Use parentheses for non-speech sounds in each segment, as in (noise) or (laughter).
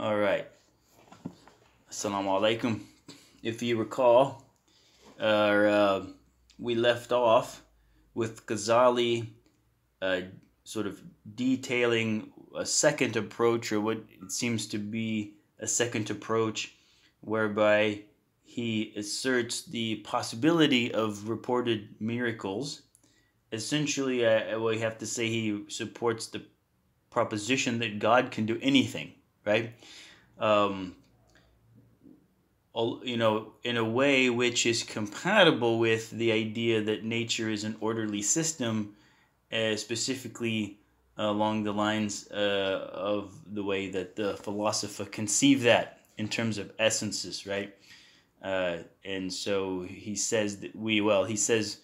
All right. Assalamu alaikum. If you recall, uh, uh, we left off with Ghazali uh, sort of detailing a second approach, or what it seems to be a second approach, whereby he asserts the possibility of reported miracles. Essentially, uh, we have to say he supports the proposition that God can do anything, right? Um, you know, in a way which is compatible with the idea that nature is an orderly system, uh, specifically along the lines uh, of the way that the philosopher conceived that in terms of essences, right? Uh, and so he says that we, well, he says,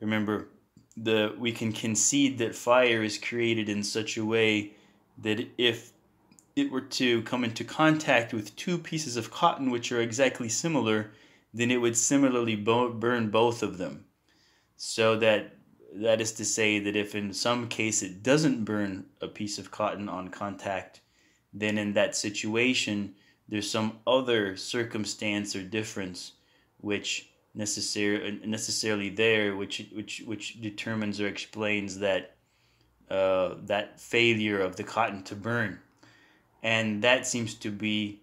remember, the we can concede that fire is created in such a way that if it were to come into contact with two pieces of cotton which are exactly similar, then it would similarly bo- burn both of them. So that that is to say that if in some case it doesn't burn a piece of cotton on contact, then in that situation there's some other circumstance or difference which necessary, necessarily there which which which determines or explains that uh, that failure of the cotton to burn and that seems to be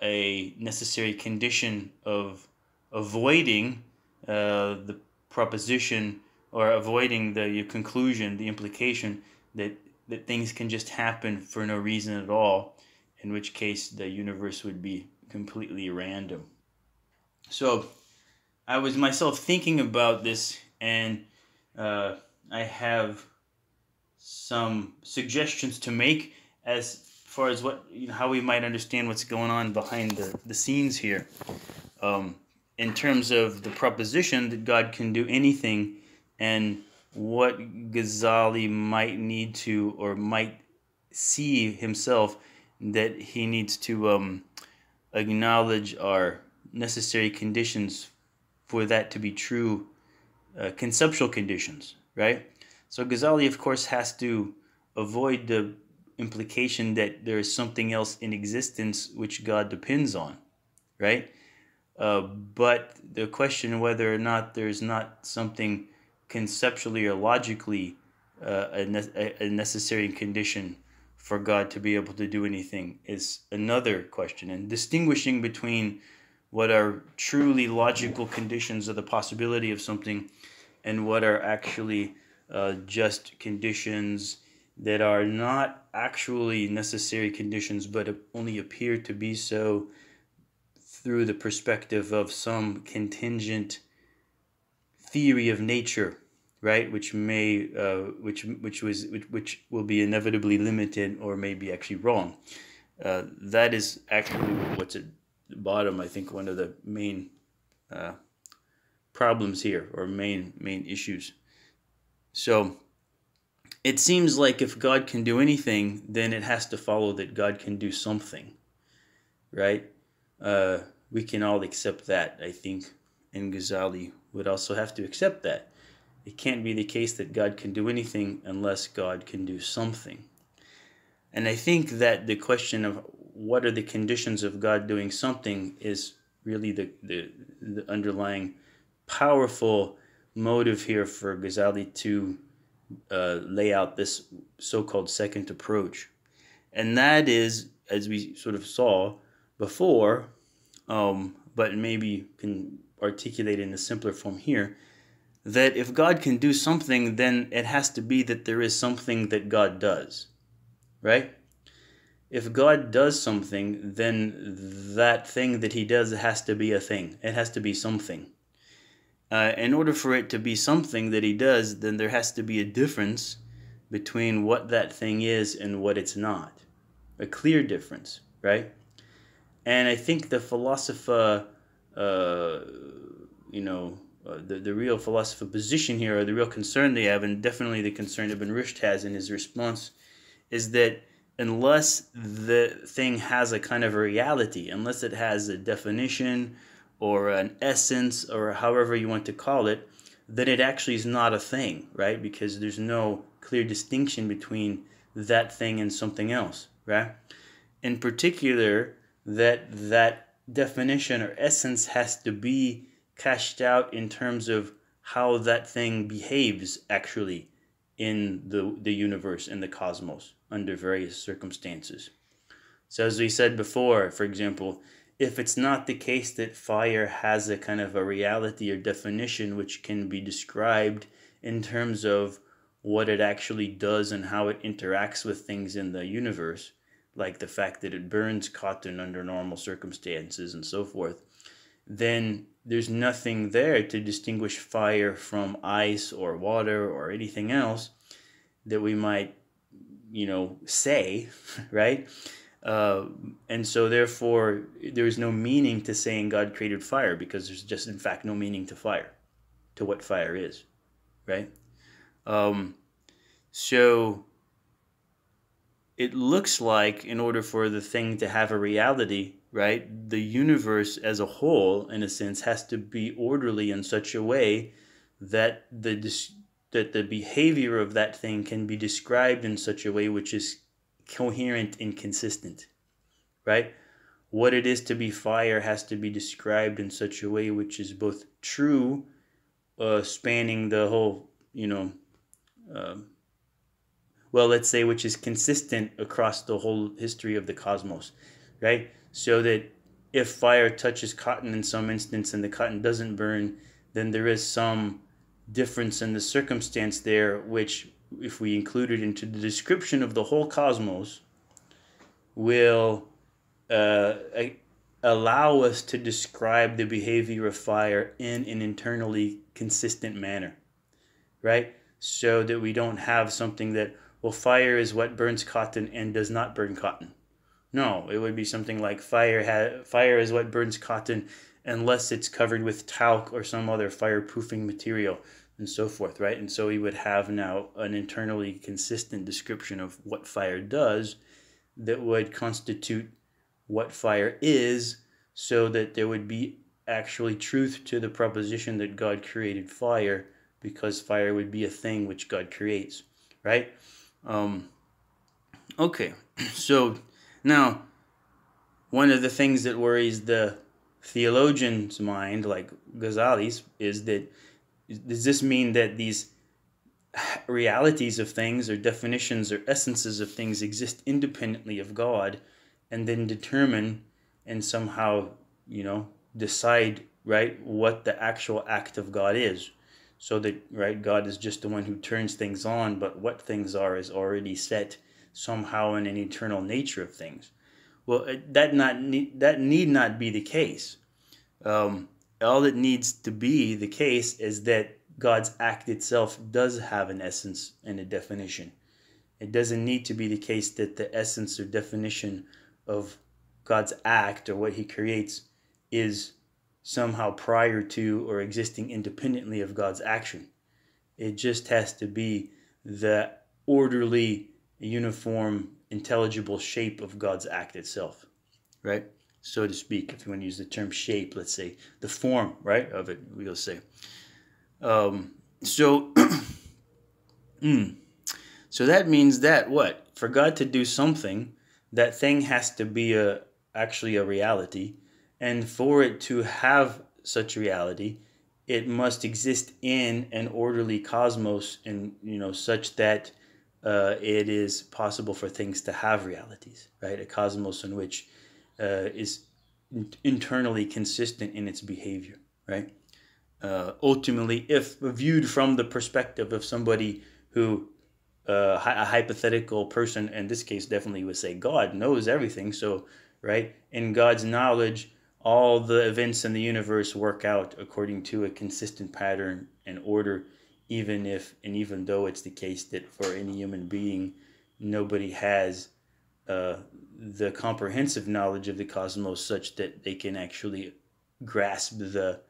a necessary condition of avoiding uh, the proposition or avoiding the conclusion, the implication that that things can just happen for no reason at all, in which case the universe would be completely random. So, I was myself thinking about this, and uh, I have some suggestions to make as far as what you know, how we might understand what's going on behind the, the scenes here. Um, in terms of the proposition that God can do anything and what Ghazali might need to or might see himself that he needs to um, acknowledge are necessary conditions for that to be true uh, conceptual conditions, right? So Ghazali, of course, has to avoid the implication that there is something else in existence which God depends on, right? Uh, but the question whether or not there's not something conceptually or logically uh, a, ne- a necessary condition for God to be able to do anything is another question. And distinguishing between what are truly logical conditions of the possibility of something and what are actually uh, just conditions that are not actually necessary conditions but only appear to be so through the perspective of some contingent theory of nature right? Which may uh, which which was which, which will be inevitably limited or may be actually wrong. Uh, that is actually what's at the bottom i think one of the main uh, problems here or main main issues. So it seems like if God can do anything, then it has to follow that God can do something, right? Uh, we can all accept that, I think, and Ghazali would also have to accept that. It can't be the case that God can do anything unless God can do something. And I think that the question of what are the conditions of God doing something is really the, the, the underlying powerful motive here for Ghazali to uh, lay out this so-called second approach, and that is, as we sort of saw before, um, but maybe can articulate in a simpler form here, that if God can do something, then it has to be that there is something that God does, right? If God does something, then that thing that He does has to be a thing. It has to be something uh, in order for it to be something that he does, then there has to be a difference between what that thing is and what it's not. A clear difference, right? And I think the philosopher, uh, you know, uh, the, the real philosopher position here, or the real concern they have, and definitely the concern Ibn Rushd has in his response, is that unless the thing has a kind of reality, unless it has a definition, or an essence or however you want to call it, then it actually is not a thing, right? Because there's no clear distinction between that thing and something else, right? in particular, that that definition or essence has to be cashed out in terms of how that thing behaves actually in the, the universe and the cosmos under various circumstances. So, as we said before, for example, if it's not the case that fire has a kind of a reality or definition which can be described in terms of what it actually does and how it interacts with things in the universe, like the fact that it burns cotton under normal circumstances and so forth, then there's nothing there to distinguish fire from ice or water or anything else that we might, you know, say, (laughs) right? Uh, and so, therefore, there is no meaning to saying God created fire because there's just, in fact, no meaning to fire, to what fire is, right? Um, so, it looks like, in order for the thing to have a reality, right, the universe as a whole, in a sense, has to be orderly in such a way that the that the behavior of that thing can be described in such a way which is coherent and consistent, right? What it is to be fire has to be described in such a way which is both true, uh, spanning the whole, you know, uh, well, let's say, which is consistent across the whole history of the cosmos, right? So that if fire touches cotton in some instance and the cotton doesn't burn, then there is some difference in the circumstance there, which if we include it into the description of the whole cosmos, will uh, allow us to describe the behavior of fire in an internally consistent manner, right? So that we don't have something that, well, fire is what burns cotton and does not burn cotton. No, it would be something like fire ha- fire is what burns cotton unless it's covered with talc or some other fireproofing material and so forth, right? And so we would have now an internally consistent description of what fire does that would constitute what fire is so that there would be actually truth to the proposition that God created fire because fire would be a thing which God creates, right? Um, okay, (clears throat) so now one of the things that worries the theologian's mind, like Ghazali's, is that does this mean that these realities of things or definitions or essences of things exist independently of God and then determine and somehow, you know, decide, right, what the actual act of God is? So that, right, God is just the one who turns things on, but what things are is already set somehow in an eternal nature of things. Well, that not that need not be the case. Um, all that needs to be the case is that God's act itself does have an essence and a definition. It doesn't need to be the case that the essence or definition of God's act or what he creates is somehow prior to or existing independently of God's action. It just has to be the orderly, uniform, intelligible shape of God's act itself, right? So to speak, if you want to use the term shape, let's say the form, right, of it, we'll say. Um, so, (clears throat) mm, so that means that what for God to do something, that thing has to be a actually a reality, and for it to have such reality, it must exist in an orderly cosmos, and you know such that uh, it is possible for things to have realities, right? A cosmos in which uh, is internally consistent in its behavior, right? Uh, ultimately, if viewed from the perspective of somebody who, uh, a hypothetical person, in this case, definitely would say God knows everything. So, right, in God's knowledge, all the events in the universe work out according to a consistent pattern and order, even if and even though it's the case that for any human being, nobody has uh, the comprehensive knowledge of the cosmos such that they can actually grasp the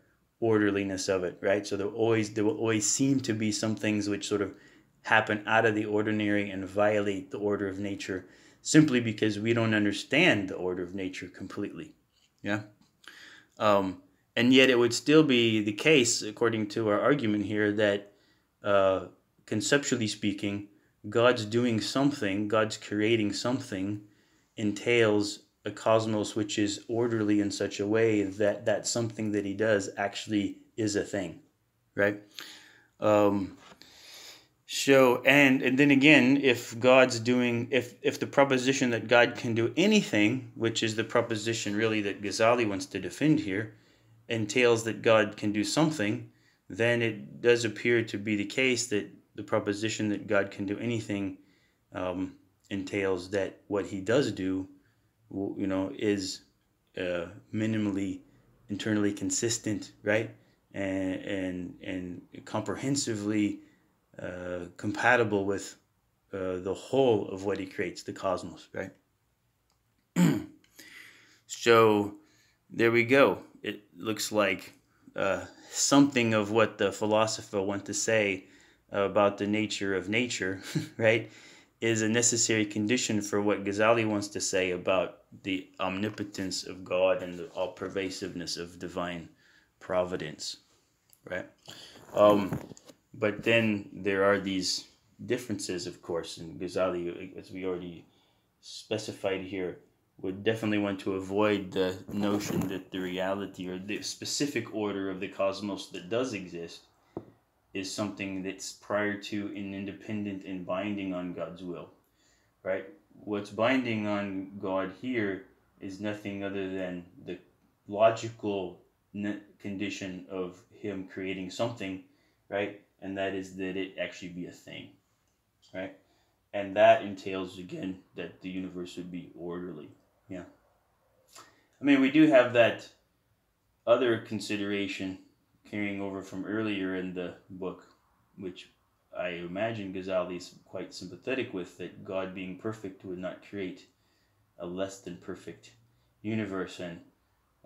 orderliness of it, right? So there always there will always seem to be some things which sort of happen out of the ordinary and violate the order of nature simply because we don't understand the order of nature completely. Yeah. Um, and yet it would still be the case, according to our argument here, that uh, conceptually speaking, God's doing something, God's creating something entails a cosmos which is orderly in such a way that that something that he does actually is a thing, right? Um, so and and then again, if God's doing if if the proposition that God can do anything, which is the proposition really that Ghazali wants to defend here, entails that God can do something, then it does appear to be the case that the proposition that God can do anything um, entails that what He does do, you know, is uh, minimally internally consistent, right, and and and comprehensively uh, compatible with uh, the whole of what He creates, the cosmos, right. (clears throat) so there we go. It looks like uh, something of what the philosopher want to say about the nature of nature, (laughs) right, is a necessary condition for what Ghazali wants to say about the omnipotence of God and the all pervasiveness of divine providence, right? Um, but then there are these differences, of course, and Ghazali, as we already specified here, would definitely want to avoid the notion that the reality or the specific order of the cosmos that does exist is something that's prior to and independent and binding on God's will, right? What's binding on God here is nothing other than the logical condition of Him creating something, right? And that is that it actually be a thing, right? And that entails, again, that the universe would be orderly. Yeah. I mean, we do have that other consideration carrying over from earlier in the book, which I imagine Ghazali is quite sympathetic with, that God being perfect would not create a less than perfect universe and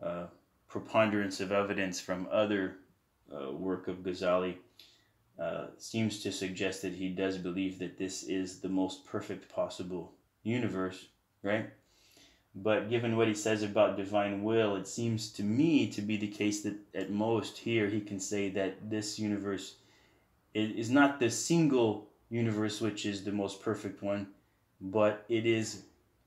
uh, preponderance of evidence from other uh, work of Ghazali uh, seems to suggest that he does believe that this is the most perfect possible universe, right? But given what he says about divine will, it seems to me to be the case that at most here he can say that this universe is not the single universe which is the most perfect one, but it is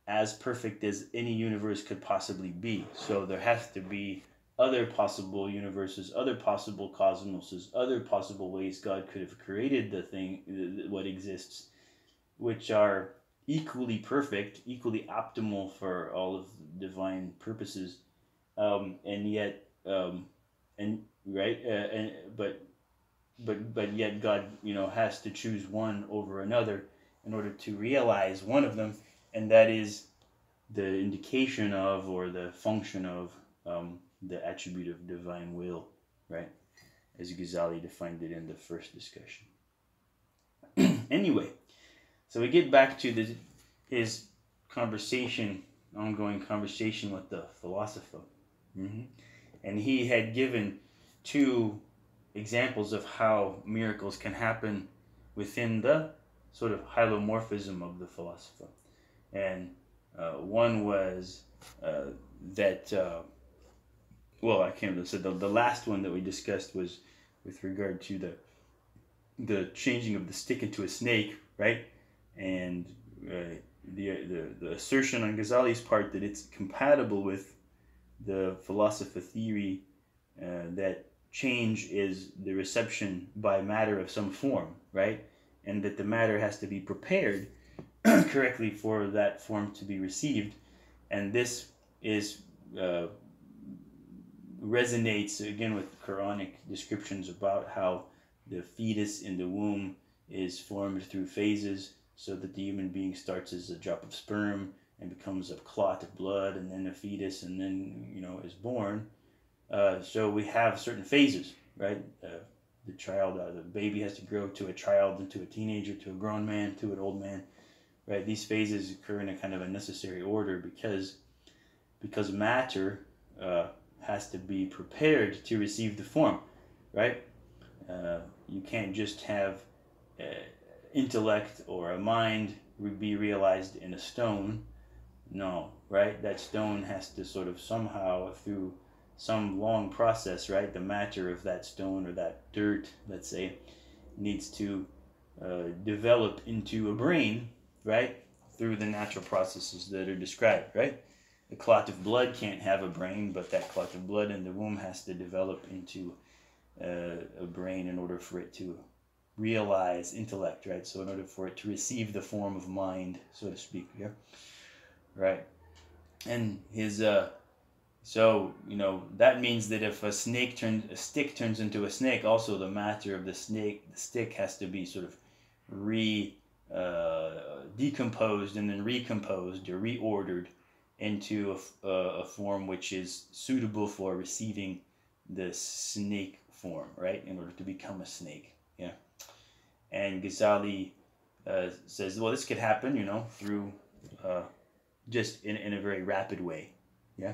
as perfect as any universe could possibly be. So there has to be other possible universes, other possible cosmoses, other possible ways God could have created the thing, what exists, which are equally perfect, equally optimal for all of divine purposes, um, and yet, um, and right, uh, and but, but but yet God, you know, has to choose one over another in order to realize one of them, and that is the indication of or the function of um, the attribute of divine will, right? As Ghazali defined it in the first discussion. (clears throat) anyway, so we get back to the, his conversation, ongoing conversation with the philosopher. Mm-hmm. And he had given two examples of how miracles can happen within the sort of hylomorphism of the philosopher. And uh, one was uh, that, uh, well, I can't remember. So the, the last one that we discussed was with regard to the the changing of the stick into a snake, right? And uh, the, the, the assertion on Ghazali's part that it's compatible with the philosopher theory uh, that change is the reception by matter of some form, right? And that the matter has to be prepared (clears throat) correctly for that form to be received. And this is uh, resonates again with Quranic descriptions about how the fetus in the womb is formed through phases so that the human being starts as a drop of sperm and becomes a clot of blood and then a fetus and then you know is born. Uh, so we have certain phases right? Uh, the child uh, the baby has to grow to a child into a teenager to a grown man to an old man right? These phases occur in a kind of a necessary order because because matter uh, has to be prepared to receive the form right? Uh, you can't just have uh, intellect or a mind would be realized in a stone. No, right? That stone has to sort of somehow, through some long process, right? The matter of that stone or that dirt, let's say, needs to uh, develop into a brain, right? through the natural processes that are described, right? A clot of blood can't have a brain, but that clot of blood in the womb has to develop into uh, a brain in order for it to realize intellect, right? So in order for it to receive the form of mind, so to speak, yeah, right. And his uh, so you know that means that if a snake turns a stick turns into a snake, also the matter of the snake, the stick has to be sort of re uh, decomposed and then recomposed or reordered into a, a form which is suitable for receiving the snake form, right? In order to become a snake, yeah. And Ghazali uh, says, well, this could happen, you know, through uh, just in, in a very rapid way, yeah.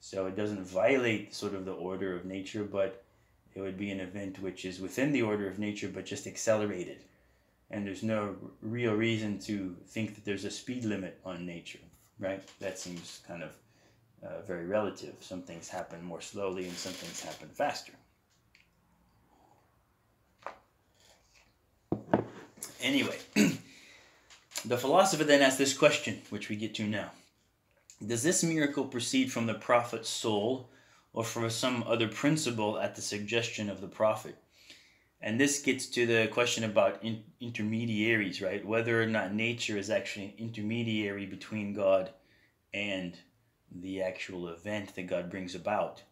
So it doesn't violate sort of the order of nature, but it would be an event which is within the order of nature, but just accelerated. And there's no real reason to think that there's a speed limit on nature, right? That seems kind of uh, very relative. Some things happen more slowly and some things happen faster. Anyway, (clears throat) the philosopher then asks this question, which we get to now. Does this miracle proceed from the prophet's soul or from some other principle at the suggestion of the prophet? And this gets to the question about in, intermediaries, right? Whether or not nature is actually an intermediary between God and the actual event that God brings about.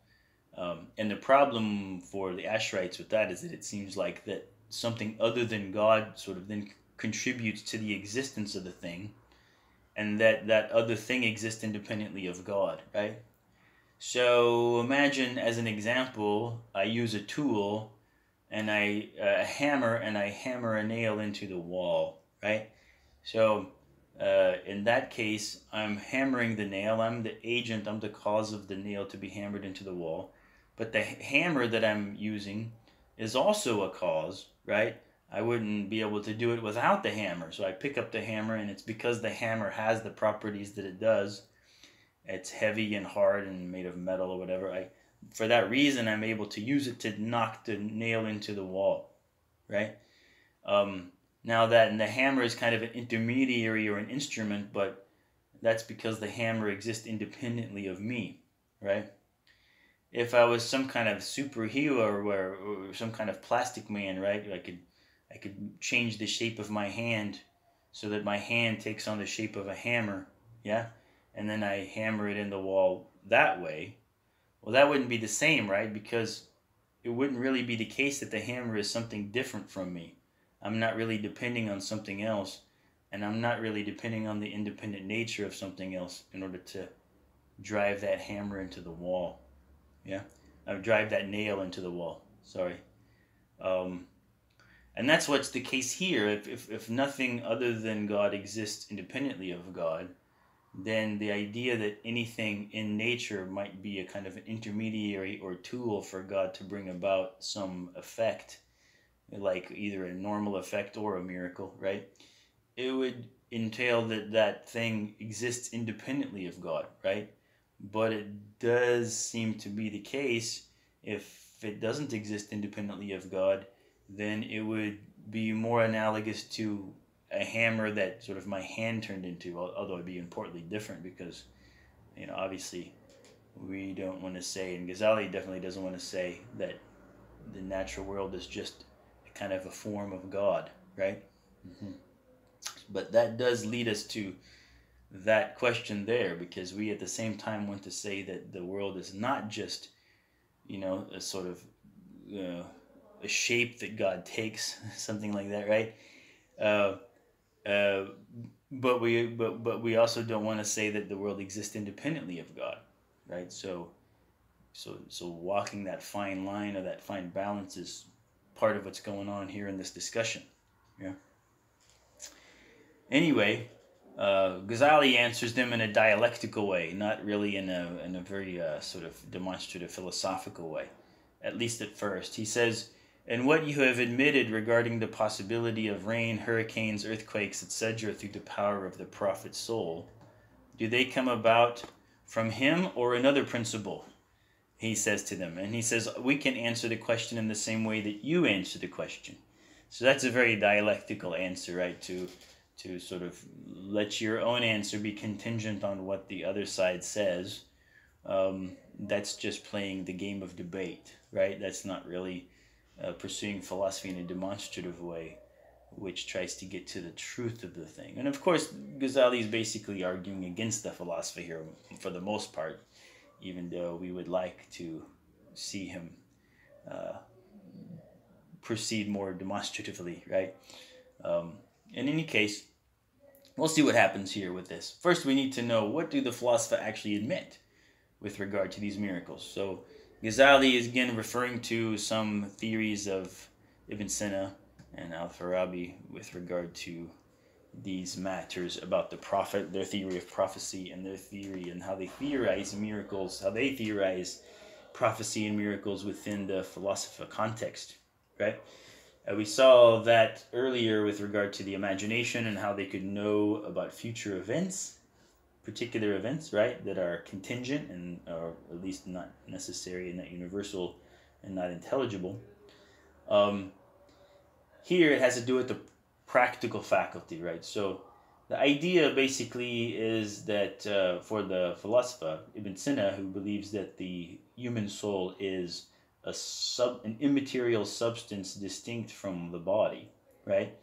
Um, and the problem for the Asherites with that is that it seems like that something other than God sort of then contributes to the existence of the thing and that that other thing exists independently of God, right? So imagine as an example, I use a tool and I uh, hammer and I hammer a nail into the wall, right? So uh, in that case, I'm hammering the nail. I'm the agent. I'm the cause of the nail to be hammered into the wall. But the hammer that I'm using is also a cause, right? I wouldn't be able to do it without the hammer. So I pick up the hammer, and it's because the hammer has the properties that it does. It's heavy and hard and made of metal or whatever. I, for that reason, I'm able to use it to knock the nail into the wall, right? Um, now that the hammer is kind of an intermediary or an instrument, but that's because the hammer exists independently of me, right? If I was some kind of superhero or, or some kind of plastic man, right? I could I could change the shape of my hand so that my hand takes on the shape of a hammer, yeah? And then I hammer it in the wall that way. Well, that wouldn't be the same, right? Because it wouldn't really be the case that the hammer is something different from me. I'm not really depending on something else, and I'm not really depending on the independent nature of something else in order to drive that hammer into the wall. Yeah? I would drive that nail into the wall. Sorry. Um, and that's what's the case here. If, if, if nothing other than God exists independently of God, then the idea that anything in nature might be a kind of an intermediary or tool for God to bring about some effect, like either a normal effect or a miracle, right? It would entail that that thing exists independently of God, right? But it does seem to be the case if it doesn't exist independently of God then it would be more analogous to a hammer that sort of my hand turned into, although it'd be importantly different because, you know, obviously we don't want to say, and Ghazali definitely doesn't want to say that the natural world is just kind of a form of God, right? Mm-hmm. But that does lead us to that question there because we at the same time want to say that the world is not just, you know, a sort of. Uh, a shape that God takes, (laughs) something like that, right? Uh, uh, but we but but we also don't want to say that the world exists independently of God, right? So so so walking that fine line or that fine balance is part of what's going on here in this discussion. Yeah. Anyway, uh, Ghazali answers them in a dialectical way, not really in a in a very uh, sort of demonstrative philosophical way, at least at first. He says and what you have admitted regarding the possibility of rain, hurricanes, earthquakes, etc., through the power of the prophet's soul, do they come about from him or another principle? He says to them. And he says, We can answer the question in the same way that you answer the question. So that's a very dialectical answer, right, to to sort of let your own answer be contingent on what the other side says, um, that's just playing the game of debate, right? That's not really uh, pursuing philosophy in a demonstrative way, which tries to get to the truth of the thing. And of course, Ghazali is basically arguing against the philosophy here for the most part, even though we would like to see him uh, proceed more demonstratively, right? Um, in any case, we'll see what happens here with this. First, we need to know what do the philosopher actually admit with regard to these miracles. So Ghazali is again referring to some theories of Ibn Sina and Al-Farabi with regard to these matters about the prophet, their theory of prophecy, and their theory and how they theorize miracles, how they theorize prophecy and miracles within the philosopher context, right? Uh, we saw that earlier with regard to the imagination and how they could know about future events, particular events, right, that are contingent and are at least not necessary and not universal and not intelligible. Um, here it has to do with the practical faculty, right? So the idea basically is that uh, for the philosopher Ibn Sina, who believes that the human soul is a sub an immaterial substance distinct from the body, right?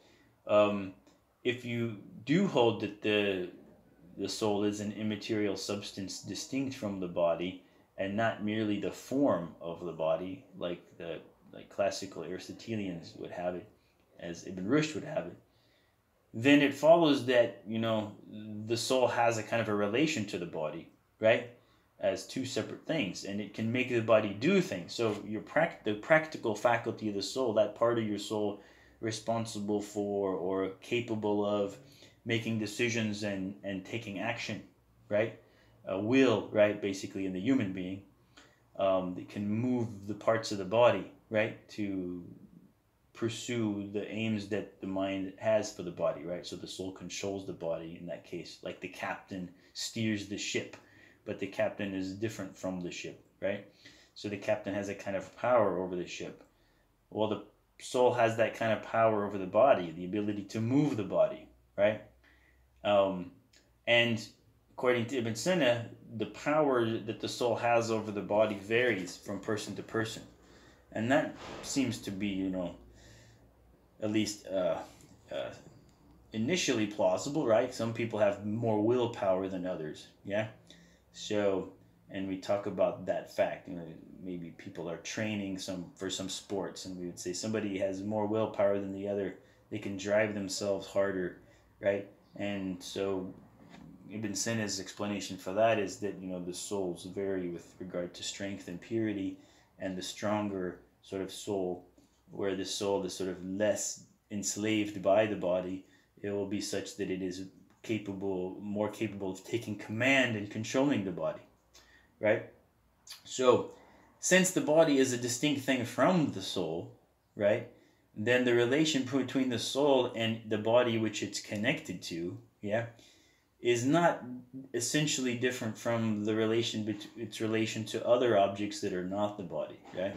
Um, if you do hold that the the soul is an immaterial substance distinct from the body and not merely the form of the body, like the like classical Aristotelians would have it, as Ibn Rushd would have it, then it follows that you know the soul has a kind of a relation to the body, right? As two separate things and it can make the body do things. So your prac- the practical faculty of the soul that part of your soul responsible for or capable of making decisions and and taking action right? A will right basically in the human being um, that can move the parts of the body right to pursue the aims that the mind has for the body right? So the soul controls the body in that case like the captain steers the ship but the captain is different from the ship, right? So the captain has a kind of power over the ship. Well, the soul has that kind of power over the body, the ability to move the body, right? Um, and according to Ibn Sina, the power that the soul has over the body varies from person to person. And that seems to be, you know, at least uh, uh, initially plausible, right? Some people have more willpower than others, yeah? So, and we talk about that fact. You know, maybe people are training some for some sports, and we would say somebody has more willpower than the other. They can drive themselves harder, right? And so, Ibn Sina's explanation for that is that you know the souls vary with regard to strength and purity, and the stronger sort of soul, where the soul is sort of less enslaved by the body, it will be such that it is capable, more capable of taking command and controlling the body, right? So, since the body is a distinct thing from the soul, right? Then the relation between the soul and the body which it's connected to, yeah, is not essentially different from the relation bet- its relation to other objects that are not the body, right?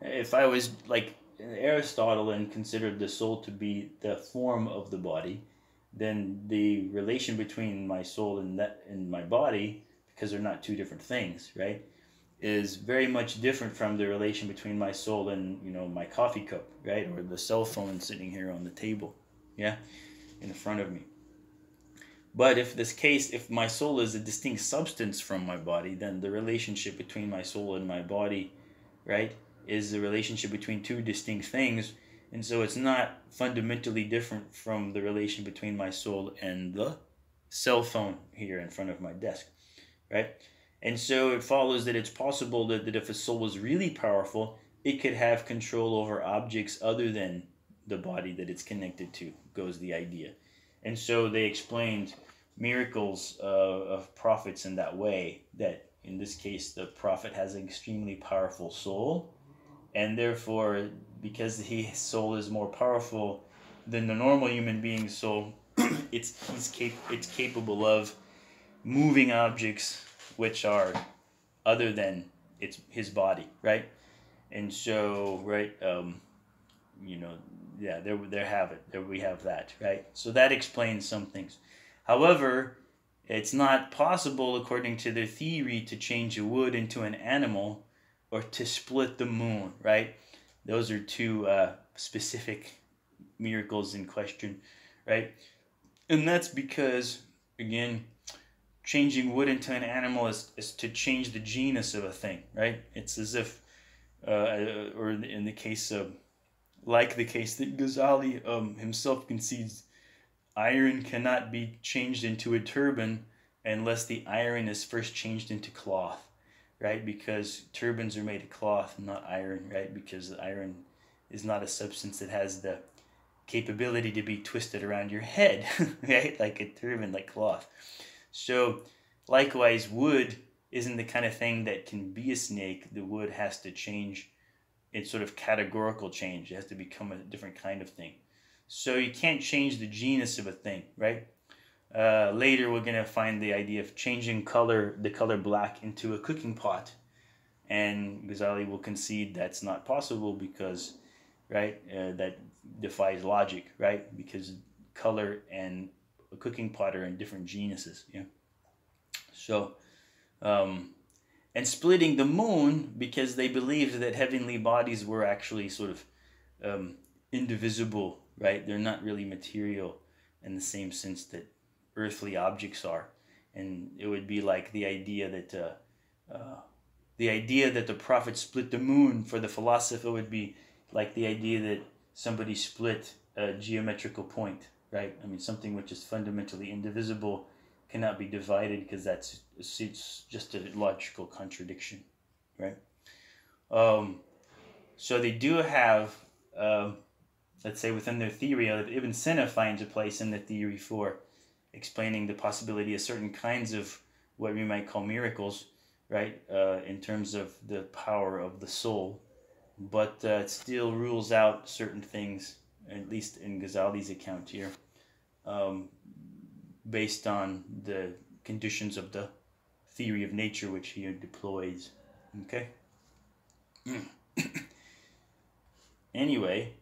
If I was like Aristotle and considered the soul to be the form of the body, then the relation between my soul and that and my body, because they're not two different things, right, is very much different from the relation between my soul and you know my coffee cup, right, or the cell phone sitting here on the table, yeah, in front of me. But if this case, if my soul is a distinct substance from my body, then the relationship between my soul and my body, right, is the relationship between two distinct things and so it's not fundamentally different from the relation between my soul and the cell phone here in front of my desk, right? And so it follows that it's possible that, that if a soul is really powerful, it could have control over objects other than the body that it's connected to, goes the idea. And so they explained miracles uh, of prophets in that way, that in this case, the prophet has an extremely powerful soul, and therefore because his soul is more powerful than the normal human being's soul, (clears throat) it's he's cap- it's capable of moving objects which are other than its his body, right? And so, right, um, you know, yeah, there, there have it. There we have that, right? So that explains some things. However, it's not possible, according to their theory, to change a wood into an animal or to split the moon, right? Those are two uh, specific miracles in question, right? And that's because, again, changing wood into an animal is, is to change the genus of a thing, right? It's as if, uh, or in the case of, like the case that Ghazali um, himself concedes, iron cannot be changed into a turban unless the iron is first changed into cloth, right? Because turbans are made of cloth, not iron, right? Because iron is not a substance that has the capability to be twisted around your head, (laughs) right? Like a turban, like cloth. So, likewise, wood isn't the kind of thing that can be a snake. The wood has to change it's sort of categorical change. It has to become a different kind of thing. So you can't change the genus of a thing, right? Uh, later, we're to find the idea of changing color, the color black, into a cooking pot. And Ghazali will concede that's not possible because, right, uh, that defies logic, right? Because color and a cooking pot are in different genuses, yeah? So, um, and splitting the moon because they believed that heavenly bodies were actually sort of um, indivisible, right? They're not really material in the same sense that earthly objects are. And it would be like the idea that uh, uh, the idea that the prophet split the moon for the philosopher would be like the idea that somebody split a geometrical point, right? I mean, something which is fundamentally indivisible cannot be divided because that's it's just a logical contradiction, right? Um, so they do have, uh, let's say, within their theory, Ibn Sina finds a place in the theory for explaining the possibility of certain kinds of what we might call miracles, right? Uh, in terms of the power of the soul, but uh, it still rules out certain things, at least in Ghazali's account here. Um, based on the conditions of the theory of nature which he deploys. Okay? (clears throat) anyway,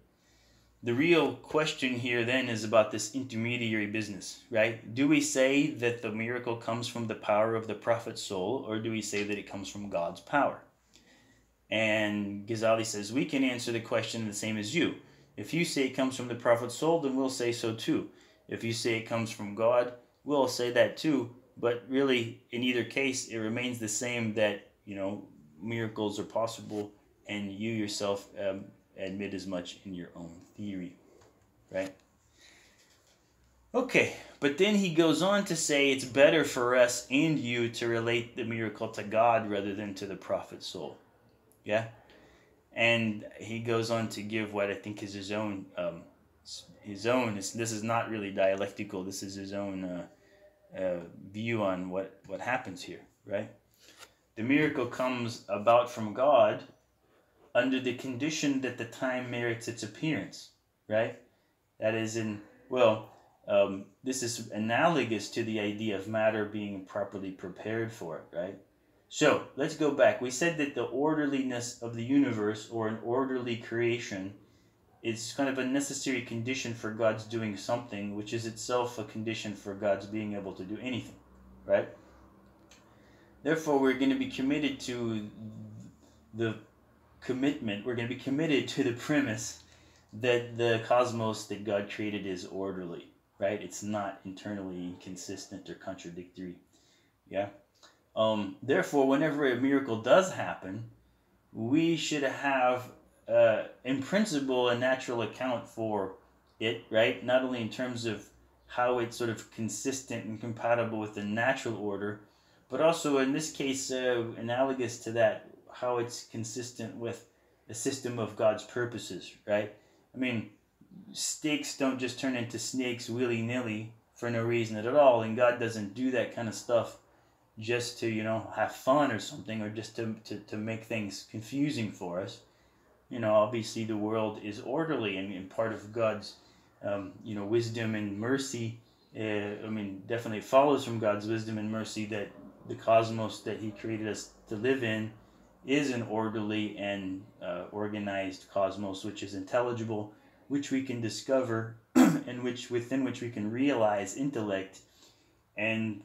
the real question here then is about this intermediary business, right? Do we say that the miracle comes from the power of the prophet's soul, or do we say that it comes from God's power? And Ghazali says, we can answer the question the same as you. If you say it comes from the prophet's soul, then we'll say so too. If you say it comes from God, we'll say that too. But really, in either case, it remains the same that, you know, miracles are possible and you yourself um, admit as much in your own theory, right? Okay, but then he goes on to say it's better for us and you to relate the miracle to God rather than to the prophet's soul. Yeah? And he goes on to give what I think is his own um, his own. this is not really dialectical. This is his own uh, uh, view on what what happens here, right? The miracle comes about from God under the condition that the time merits its appearance, right? That is in well, um, this is analogous to the idea of matter being properly prepared for it, right? So let's go back. We said that the orderliness of the universe or an orderly creation is kind of a necessary condition for God's doing something, which is itself a condition for God's being able to do anything, right? Therefore, we're going to be committed to the commitment, we're going to be committed to the premise that the cosmos that God created is orderly, right? It's not internally inconsistent or contradictory. Yeah? Um, therefore, whenever a miracle does happen, we should have uh, in principle, a natural account for it, right? Not only in terms of how it's sort of consistent and compatible with the natural order, but also in this case, uh, analogous to that, how it's consistent with the system of God's purposes, right? I mean, snakes don't just turn into snakes willy nilly for no reason at all, and God doesn't do that kind of stuff just to, you know, have fun or something, or just to, to, to make things confusing for us you know, obviously the world is orderly and, and part of God's, um, you know, wisdom and mercy. Uh, I mean, definitely follows from God's wisdom and mercy that the cosmos that He created us to live in is an orderly and uh, organized cosmos, which is intelligible, which we can discover, (clears throat) and which within which we can realize intellect, and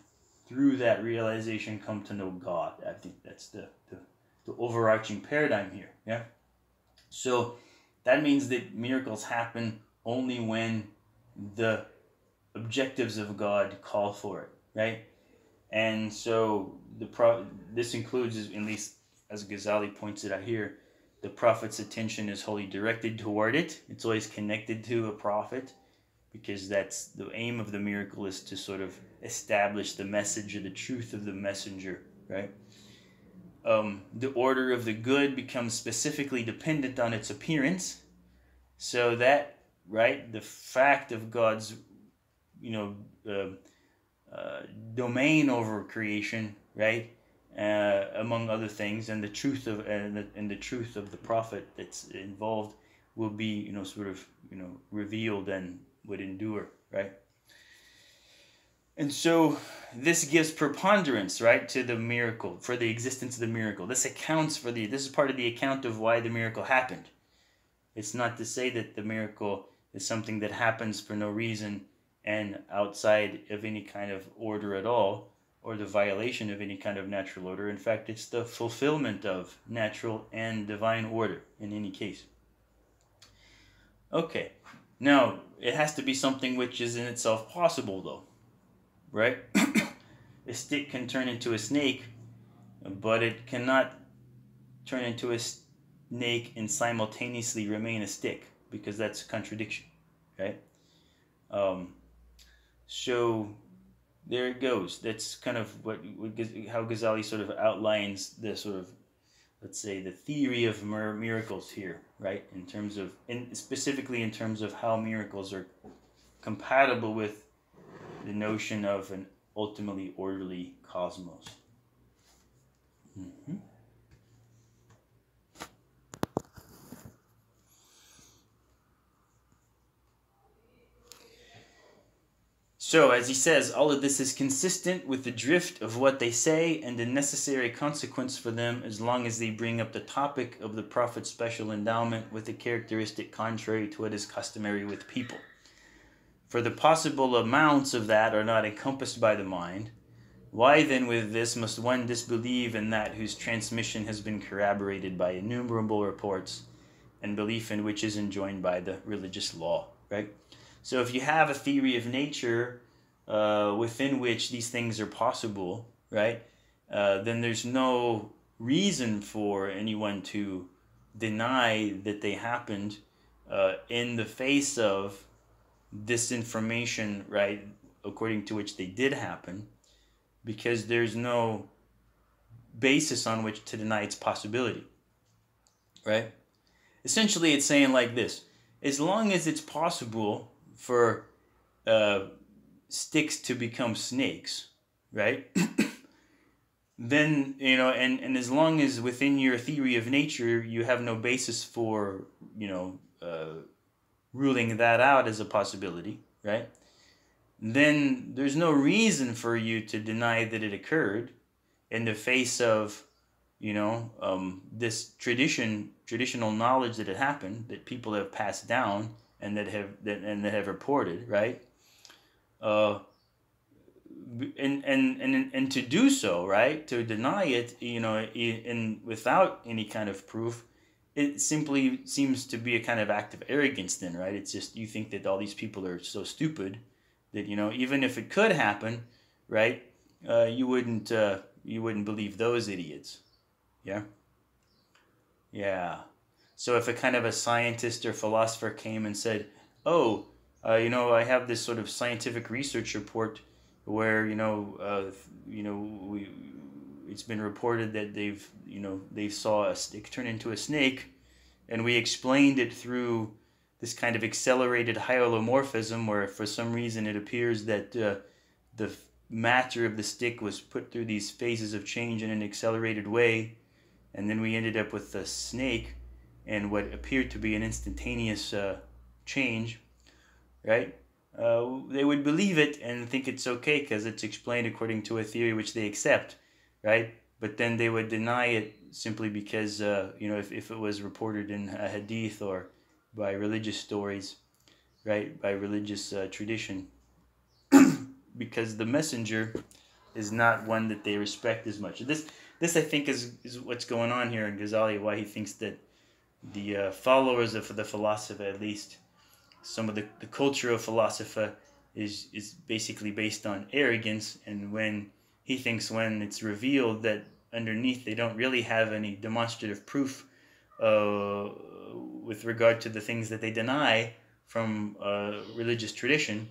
through that realization come to know God. I think that's the, the, the overarching paradigm here. Yeah. So that means that miracles happen only when the objectives of God call for it, right? And so the pro this includes at least as Ghazali points it out here, the prophet's attention is wholly directed toward it. It's always connected to a prophet because that's the aim of the miracle is to sort of establish the message or the truth of the messenger, right? Um, the order of the good becomes specifically dependent on its appearance, so that right the fact of God's you know uh, uh, domain over creation, right, uh, among other things, and the truth of and the, and the truth of the prophet that's involved will be you know sort of you know revealed and would endure, right? And so this gives preponderance, right, to the miracle, for the existence of the miracle. This accounts for the, this is part of the account of why the miracle happened. It's not to say that the miracle is something that happens for no reason and outside of any kind of order at all, or the violation of any kind of natural order. In fact, it's the fulfillment of natural and divine order in any case. Okay, now it has to be something which is in itself possible, though right? (coughs) a stick can turn into a snake, but it cannot turn into a snake and simultaneously remain a stick because that's a contradiction, right? Um, so there it goes. That's kind of what, how Ghazali sort of outlines the sort of let's say the theory of miracles here, right? In terms of, in specifically in terms of how miracles are compatible with the notion of an ultimately orderly cosmos. Mm-hmm. So, as he says, all of this is consistent with the drift of what they say and the necessary consequence for them as long as they bring up the topic of the prophet's special endowment with a characteristic contrary to what is customary with people. For the possible amounts of that are not encompassed by the mind. Why then, with this, must one disbelieve in that whose transmission has been corroborated by innumerable reports, and belief in which is enjoined by the religious law? Right? So, if you have a theory of nature uh, within which these things are possible, right, uh, then there's no reason for anyone to deny that they happened uh, in the face of this information, right, according to which they did happen, because there's no basis on which to deny its possibility, right? Essentially, it's saying like this as long as it's possible for uh, sticks to become snakes, right? (coughs) then, you know, and, and as long as within your theory of nature you have no basis for, you know, uh, ruling that out as a possibility, right? Then there's no reason for you to deny that it occurred in the face of, you know, um, this tradition, traditional knowledge that it happened, that people have passed down and that have that and that have reported, right? Uh, and, and and and to do so, right, to deny it, you know, in without any kind of proof, it simply seems to be a kind of act of arrogance then right? It's just you think that all these people are so stupid that you know even if it could happen right uh, you wouldn't uh, you wouldn't believe those idiots. Yeah? Yeah so if a kind of a scientist or philosopher came and said oh uh, you know i have this sort of scientific research report where you know uh, you know we it's been reported that they've you know they saw a stick turn into a snake and we explained it through this kind of accelerated hylomorphism where for some reason it appears that uh, the matter of the stick was put through these phases of change in an accelerated way and then we ended up with a snake and what appeared to be an instantaneous uh, change right? Uh, they would believe it and think it's okay because it's explained according to a theory which they accept right? but then they would deny it simply because uh, you know if, if it was reported in a hadith or by religious stories right? By religious uh, tradition. (clears throat) Because the messenger is not one that they respect as much. This this i think is, is what's going on here in ghazali why he thinks that the uh, followers of the philosopher at least some of the, the culture of philosopher is is basically based on arrogance and when he thinks when it's revealed that underneath they don't really have any demonstrative proof uh, with regard to the things that they deny from uh, religious tradition,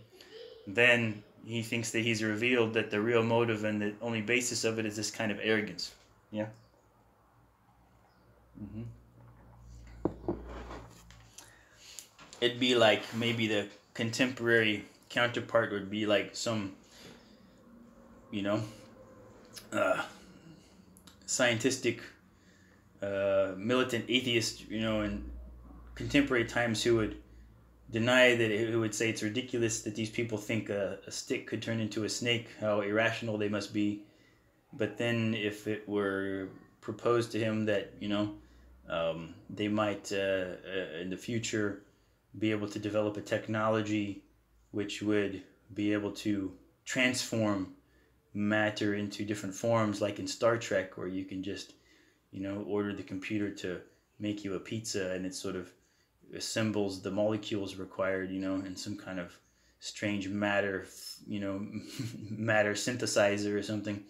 then he thinks that he's revealed that the real motive and the only basis of it is this kind of arrogance. Yeah. Mm-hmm. It'd be like maybe the contemporary counterpart would be like some, you know, uh, scientific uh, militant atheist, you know, in contemporary times who would deny that it, who would say it's ridiculous that these people think a, a stick could turn into a snake, how irrational they must be. But then if it were proposed to him that, you know, um, they might uh, uh, in the future be able to develop a technology which would be able to transform matter into different forms, like in Star Trek, where you can just, you know, order the computer to make you a pizza and it sort of assembles the molecules required, you know, in some kind of strange matter, you know, (laughs) matter synthesizer or something,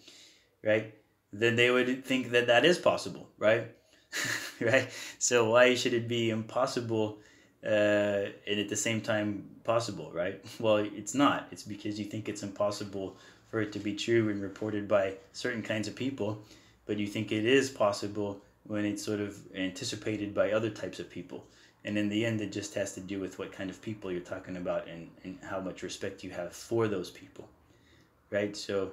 right? Then they would think that that is possible, right? (laughs) right? So why should it be impossible uh, and at the same time possible, right? (laughs) Well, it's not. It's because you think it's impossible for it to be true and reported by certain kinds of people, but you think it is possible when it's sort of anticipated by other types of people. And in the end, it just has to do with what kind of people you're talking about and, and how much respect you have for those people, right? So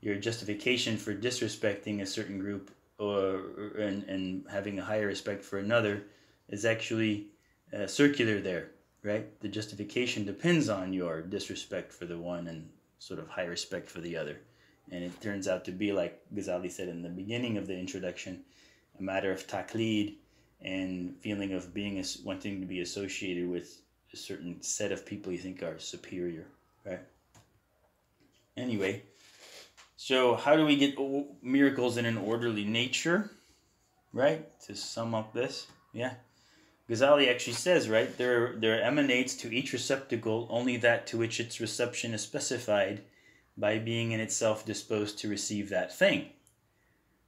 your justification for disrespecting a certain group or and, and having a higher respect for another is actually uh, circular there, right? The justification depends on your disrespect for the one and sort of high respect for the other. And it turns out to be, like Ghazali said in the beginning of the introduction, a matter of taqlid and feeling of being wanting to be associated with a certain set of people you think are superior, right? Anyway, so how do we get miracles in an orderly nature, right? To sum up this, yeah. Ghazali actually says, right, there, there emanates to each receptacle only that to which its reception is specified by being in itself disposed to receive that thing.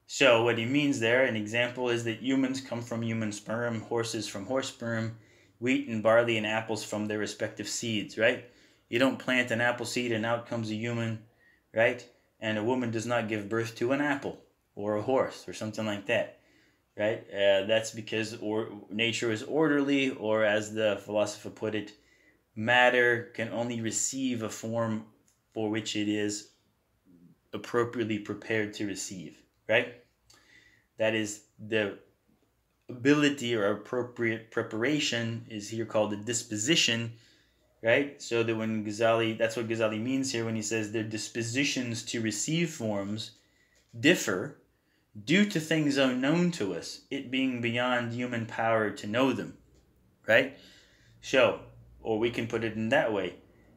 So, what he means there, an example is that humans come from human sperm, horses from horse sperm, wheat and barley and apples from their respective seeds, right? You don't plant an apple seed and out comes a human, right? And a woman does not give birth to an apple or a horse or something like that right? Uh, that's because or nature is orderly, or as the philosopher put it, matter can only receive a form for which it is appropriately prepared to receive, right? That is the ability or appropriate preparation is here called the disposition, right? So that when Ghazali, that's what Ghazali means here when he says their dispositions to receive forms differ due to things unknown to us, it being beyond human power to know them, right? So, or we can put it in that way.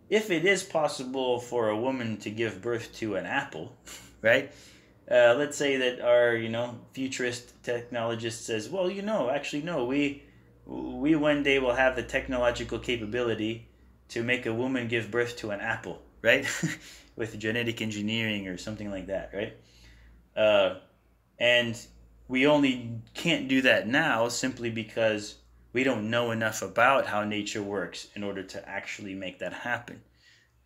If it is possible for a woman to give birth to an apple, (laughs) right? Uh, let's say that our, you know, futurist technologist says, well, you know, actually, no, we, we one day will have the technological capability to make a woman give birth to an apple, (laughs) right? (laughs) With genetic engineering or something like that, right? Uh, and we only can't do that now simply because we don't know enough about how nature works in order to actually make that happen,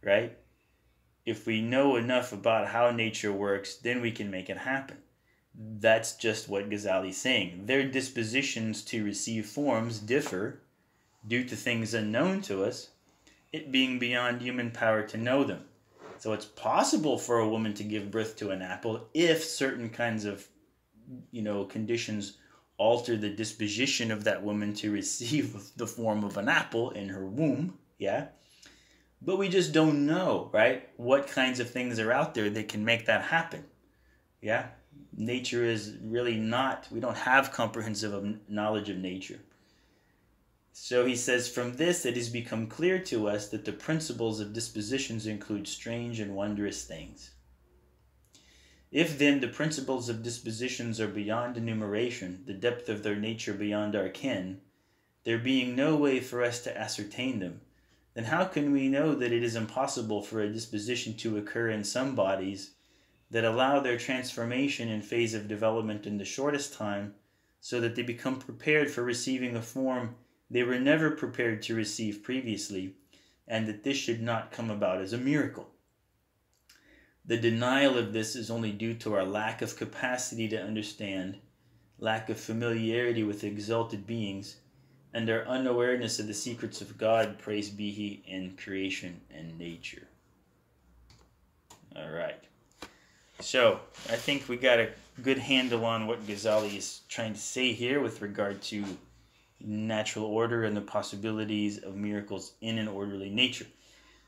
right? If we know enough about how nature works, then we can make it happen. That's just what Ghazali's saying. Their dispositions to receive forms differ due to things unknown to us, it being beyond human power to know them. So it's possible for a woman to give birth to an apple if certain kinds of you know conditions alter the disposition of that woman to receive (laughs) the form of an apple in her womb yeah but we just don't know right what kinds of things are out there that can make that happen yeah nature is really not, we don't have comprehensive knowledge of nature. So he says, From this it has become clear to us that the principles of dispositions include strange and wondrous things. If then the principles of dispositions are beyond enumeration, the depth of their nature beyond our ken, there being no way for us to ascertain them, then how can we know that it is impossible for a disposition to occur in some bodies that allow their transformation and phase of development in the shortest time, so that they become prepared for receiving a form they were never prepared to receive previously, and that this should not come about as a miracle. The denial of this is only due to our lack of capacity to understand, lack of familiarity with exalted beings, and our unawareness of the secrets of God, praise be He, in creation and nature. All right. So, I think we got a good handle on what Ghazali is trying to say here with regard to natural order and the possibilities of miracles in an orderly nature.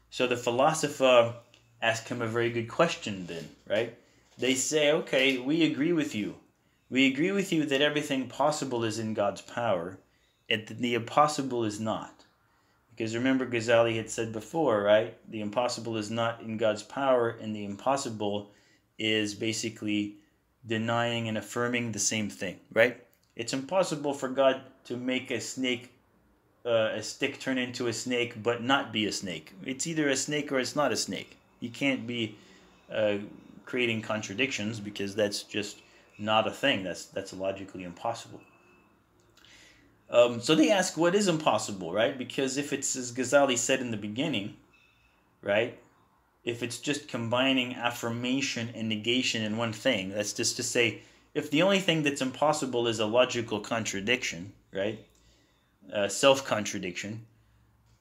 So the philosopher ask him a very good question then, right? They say, okay, we agree with you. We agree with you that everything possible is in God's power, and that the impossible is not. Because remember, Ghazali had said before, right? The impossible is not in God's power, and the impossible is basically denying and affirming the same thing, right? It's impossible for God to make a snake, uh, a stick turn into a snake, but not be a snake. It's either a snake or it's not a snake. You can't be uh, creating contradictions because that's just not a thing. That's that's logically impossible. Um, so they ask, what is impossible, right? Because if it's as Ghazali said in the beginning, right? If it's just combining affirmation and negation in one thing, that's just to say if the only thing that's impossible is a logical contradiction, right? A self contradiction,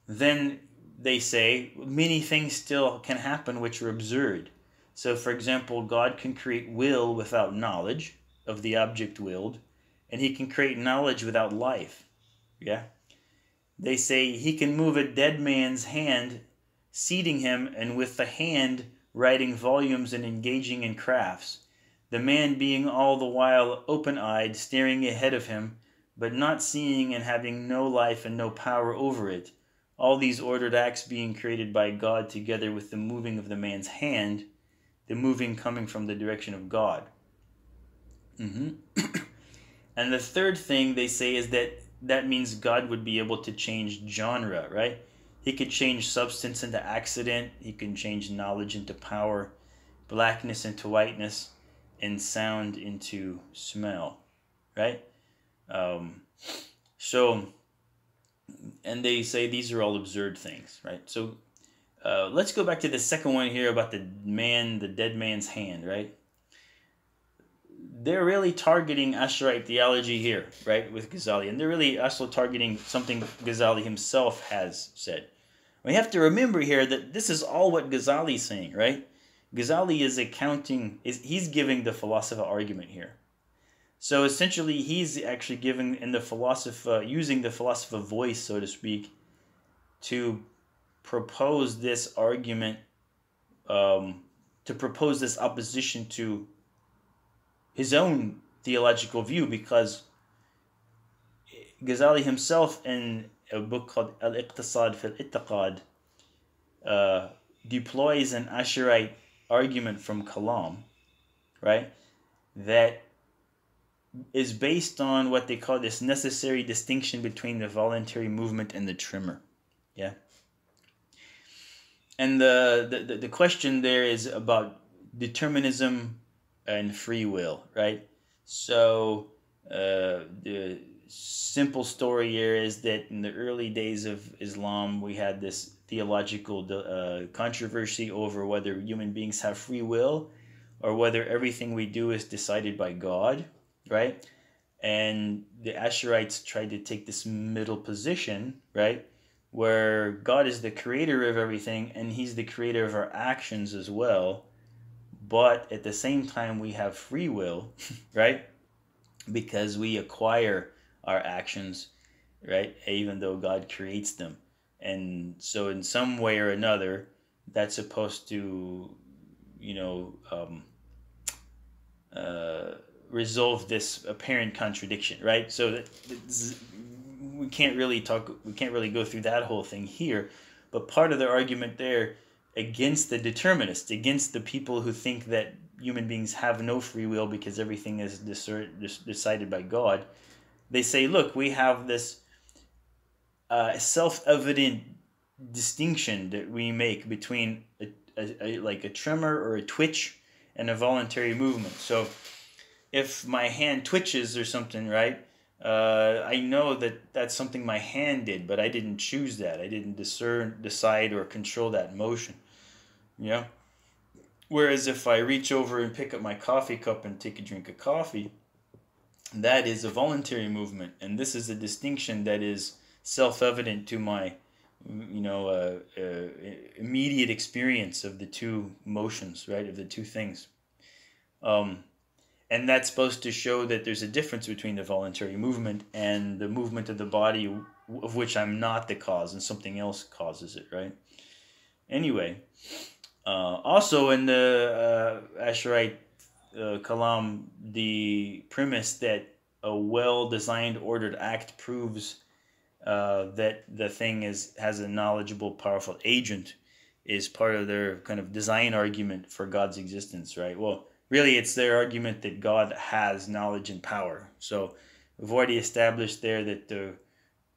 then they say many things still can happen which are absurd. So, for example, God can create will without knowledge of the object willed, and he can create knowledge without life. Yeah? They say he can move a dead man's hand, seating him, and with the hand writing volumes and engaging in crafts the man being all the while open eyed, staring ahead of him, but not seeing and having no life and no power over it, all these ordered acts being created by God together with the moving of the man's hand, the moving coming from the direction of God. Mm-hmm. (coughs) and the third thing they say is that that means God would be able to change genre, right? He could change substance into accident, he can change knowledge into power, blackness into whiteness and sound into smell, right? Um, so, and they say these are all absurd things, right? So, uh, let's go back to the second one here about the man, the dead man's hand, right? They're really targeting Asharite theology here, right, with Ghazali, and they're really also targeting something Ghazali himself has said. We have to remember here that this is all what Ghazali is saying, right? Ghazali is accounting is he's giving the philosopher argument here. So essentially, he's actually giving in the philosopher using the philosopher voice, so to speak, to propose this argument, um, to propose this opposition to his own theological view, because Ghazali himself, in a book called Al Iqtisad fil I'tiqad, uh, deploys an Asharite argument from Kalam, right? That is based on what they call this necessary distinction between the voluntary movement and the tremor. Yeah. And the, the, the question there is about determinism and free will, right? So uh, the simple story here is that in the early days of Islam, we had this theological uh, controversy over whether human beings have free will or whether everything we do is decided by God, right? And the Asherites tried to take this middle position, right? Where God is the creator of everything and He's the creator of our actions as well. But at the same time, we have free will, (laughs) right? Because we acquire our actions, right? Even though God creates them. And so, in some way or another, that's supposed to, you know, um, uh, resolve this apparent contradiction, right? So we can't really talk. We can't really go through that whole thing here, but part of the argument there against the determinists, against the people who think that human beings have no free will because everything is decided by God, they say, look, we have this uh, self-evident distinction that we make between a, a, a, like a tremor or a twitch and a voluntary movement. So if my hand twitches or something, right? Uh, I know that that's something my hand did, but I didn't choose that. I didn't discern, decide, or control that motion. Yeah. Whereas if I reach over and pick up my coffee cup and take a drink of coffee, that is a voluntary movement, and this is a distinction that is self-evident to my, you know, uh, uh, immediate experience of the two motions, right, of the two things. Um, and that's supposed to show that there's a difference between the voluntary movement and the movement of the body of which I'm not the cause and something else causes it, right? Anyway, uh, also in the uh, Asharite uh, Kalam, the premise that a well-designed, ordered act proves uh, that the thing is has a knowledgeable, powerful agent is part of their kind of design argument for God's existence, right? Well, really, it's their argument that God has knowledge and power. So we've already established there that the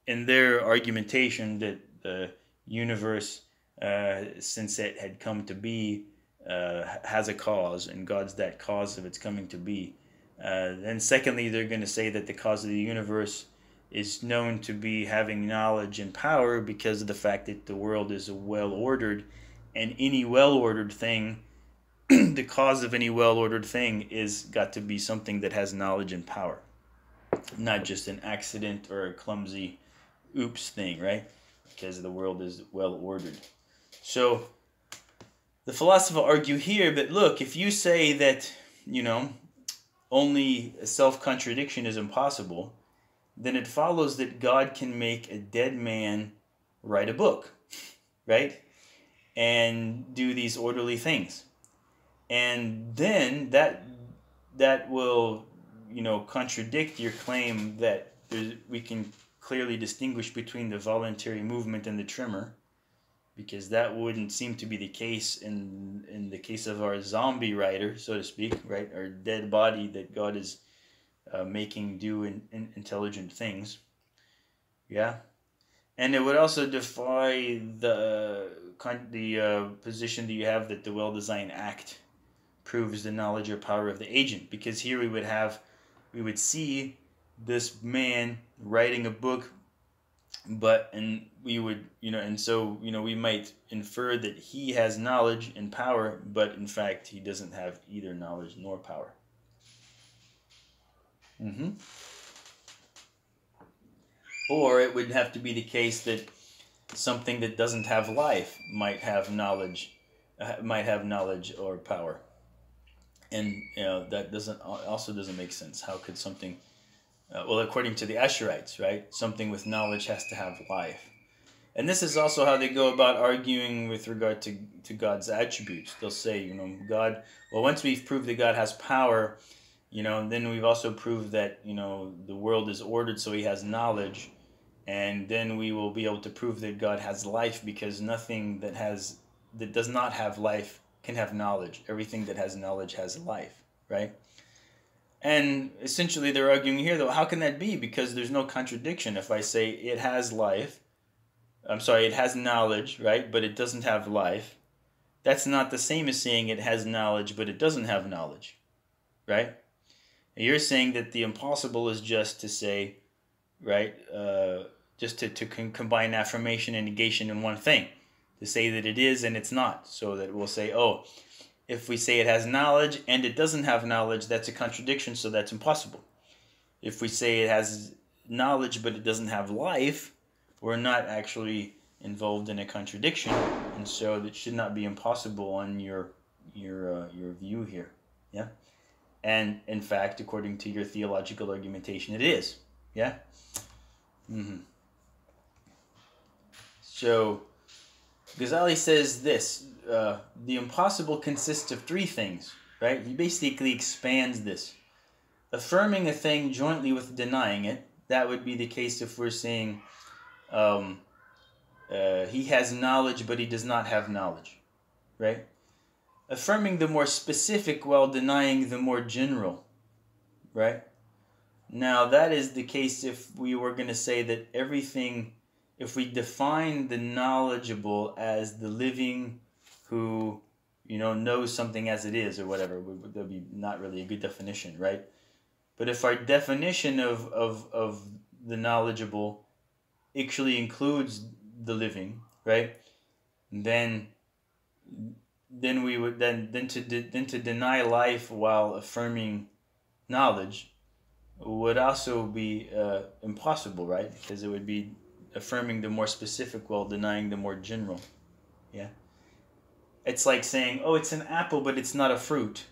in their argumentation that the universe uh, since it had come to be, uh, has a cause, and God's that cause of its coming to be. Uh, then, secondly, they're going to say that the cause of the universe is known to be having knowledge and power because of the fact that the world is well ordered, and any well ordered thing, (clears throat) the cause of any well ordered thing, is got to be something that has knowledge and power, not just an accident or a clumsy oops thing, right? Because the world is well ordered. So the philosopher argue here, but look, if you say that, you know, only self contradiction is impossible, then it follows that God can make a dead man write a book, right? And do these orderly things. And then that that will, you know, contradict your claim that we can clearly distinguish between the voluntary movement and the tremor because that wouldn't seem to be the case in in the case of our zombie rider, so to speak, right? Our dead body that God is uh, making do in, in intelligent things. Yeah, and it would also defy the the uh, position that you have that the well-designed act proves the knowledge or power of the agent, because here we would have we would see this man writing a book but and we would you know and so you know we might infer that he has knowledge and power but in fact he doesn't have either knowledge nor power. Mm-hmm. or it would have to be the case that something that doesn't have life might have knowledge uh, might have knowledge or power and you know that doesn't also doesn't make sense how could something uh, well, according to the Asherites, right? Something with knowledge has to have life. And this is also how they go about arguing with regard to, to God's attributes. They'll say, you know, God, well, once we've proved that God has power, you know, then we've also proved that, you know, the world is ordered so he has knowledge. And then we will be able to prove that God has life because nothing that has that does not have life can have knowledge. Everything that has knowledge has life, right? And essentially, they're arguing here, though, how can that be? Because there's no contradiction. If I say it has life, I'm sorry, it has knowledge, right? But it doesn't have life. That's not the same as saying it has knowledge, but it doesn't have knowledge, right? And you're saying that the impossible is just to say, right, uh, just to, to combine affirmation and negation in one thing, to say that it is and it's not. So that we'll say, oh, if we say it has knowledge and it doesn't have knowledge, that's a contradiction, so that's impossible. If we say it has knowledge but it doesn't have life, we're not actually involved in a contradiction, and so that should not be impossible on your your uh, your view here. Yeah, and in fact, according to your theological argumentation, it is. Yeah. Mm-hmm. So, Ghazali says this uh, the impossible consists of three things right? He basically expands this. Affirming a thing jointly with denying it, that would be the case if we're saying um, uh, he has knowledge but he does not have knowledge, right? Affirming the more specific while denying the more general, right? Now, that is the case if we were going to say that everything, if we define the knowledgeable as the living who, you know, knows something as it is or whatever, that would be not really a good definition, right? But if our definition of, of, of the knowledgeable actually includes the living, right? Then then we would then then to de, then to deny life while affirming knowledge would also be uh, impossible, right? Because it would be affirming the more specific while denying the more general. Yeah. It's like saying, "Oh, it's an apple, but it's not a fruit,"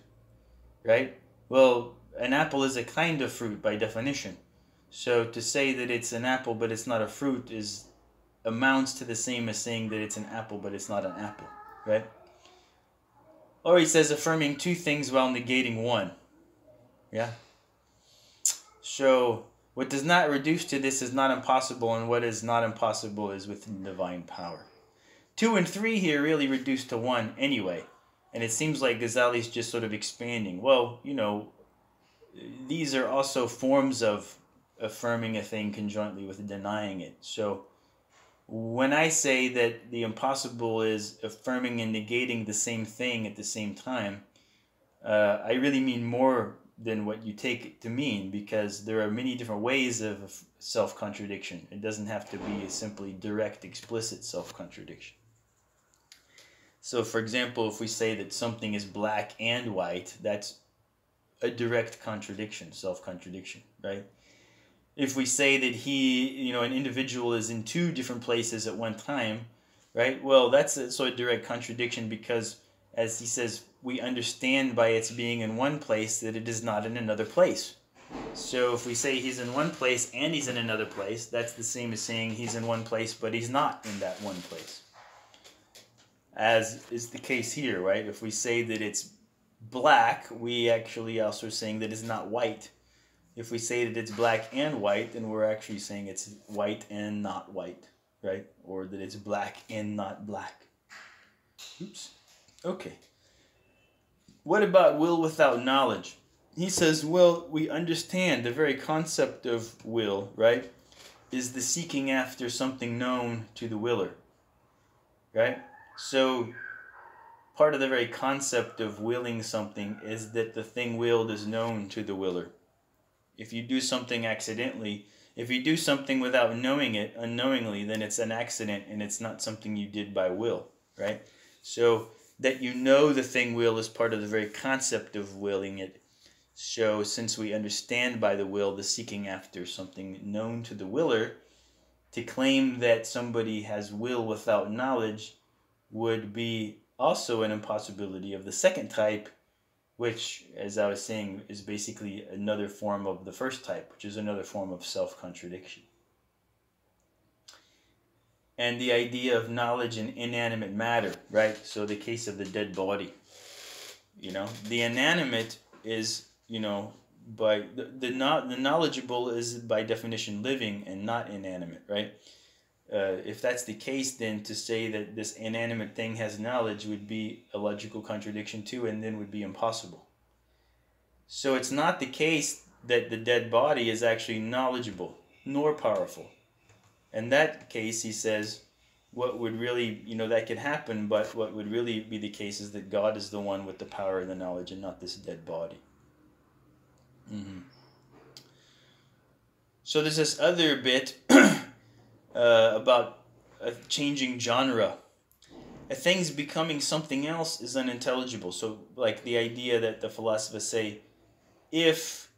right? Well, an apple is a kind of fruit by definition. So to say that it's an apple but it's not a fruit is amounts to the same as saying that it's an apple but it's not an apple, right? Or he says affirming two things while negating one. Yeah. So what does not reduce to this is not impossible, and what is not impossible is within divine power. Two and three here really reduce to one anyway. And it seems like Ghazali's just sort of expanding. Well, you know, these are also forms of affirming a thing conjointly with denying it. So when I say that the impossible is affirming and negating the same thing at the same time, uh, I really mean more than what you take it to mean because there are many different ways of self contradiction. It doesn't have to be a simply direct, explicit self contradiction. So, for example, if we say that something is black and white, that's a direct contradiction, self contradiction, right? If we say that he, you know, an individual is in two different places at one time, right? Well, that's a sort of direct contradiction because, as he says, we understand by its being in one place that it is not in another place. So if we say he's in one place and he's in another place, that's the same as saying he's in one place but he's not in that one place. As is the case here, right? If we say that it's black, we actually also are saying that it's not white. If we say that it's black and white, then we're actually saying it's white and not white, right? Or that it's black and not black. Oops. Okay. What about will without knowledge? He says, well, we understand the very concept of will, right? Is the seeking after something known to the willer, right? So part of the very concept of willing something is that the thing willed is known to the willer. If you do something accidentally, if you do something without knowing it unknowingly, then it's an accident and it's not something you did by will, right? So that you know the thing will is part of the very concept of willing it. So since we understand by the will the seeking after something known to the willer, to claim that somebody has will without knowledge would be also an impossibility of the second type, which, as I was saying, is basically another form of the first type, which is another form of self contradiction. And the idea of knowledge in inanimate matter, right? So, the case of the dead body. You know, the inanimate is, you know, by the, the, not the knowledgeable is by definition living and not inanimate, right? uh, if that's the case, then to say that this inanimate thing has knowledge would be a logical contradiction too, and then would be impossible. So it's not the case that the dead body is actually knowledgeable nor powerful. In that case, he says, what would really, you know, that could happen, but what would really be the case is that God is the one with the power and the knowledge and not this dead body. Mm-hmm. So there's this other bit (clears throat) uh, about a changing genre. A thing's becoming something else is unintelligible. So, like the idea that the philosophers say, if